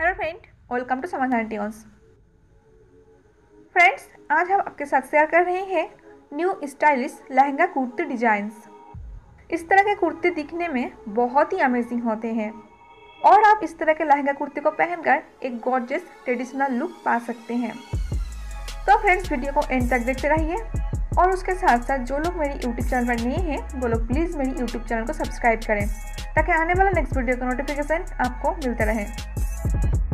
Hello friend welcome to Samadhan Tunes friends आज हम आपके साथ शेयर कर रहे हैं new stylish lehenga kurti designs इस तरह के कुर्ते दिखने में बहुत ही अमेजिंग होते हैं। और आप इस तरह के लहंगा कुर्ते को पहनकर एक गॉर्जियस ट्रेडिशनल लुक पा सकते हैं। तो फ्रेंड्स वीडियो को एंड तक देखते रहिए। और उसके साथ साथ जो लोग मेरी यूट्यूब चैनल पर नए हैं, वो लोग प्लीज़ मेरी यूट्यूब चैनल को सब्सक्राइब करें। ताकि आने वाला नेक्स्ट वीडियो का नोटिफिकेशन आपको मिलता रहे। तो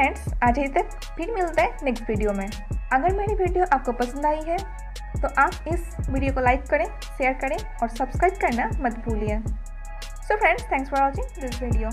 फ्रेंड्स आज ही तक फिर मिलते हैं नेक्स्ट वीडियो में। अगर मेरी वीडियो आपको पसंद आई है तो आप इस वीडियो को लाइक करें शेयर करें और सब्सक्राइब करना मत भूलिए। So friends thanks for watching this video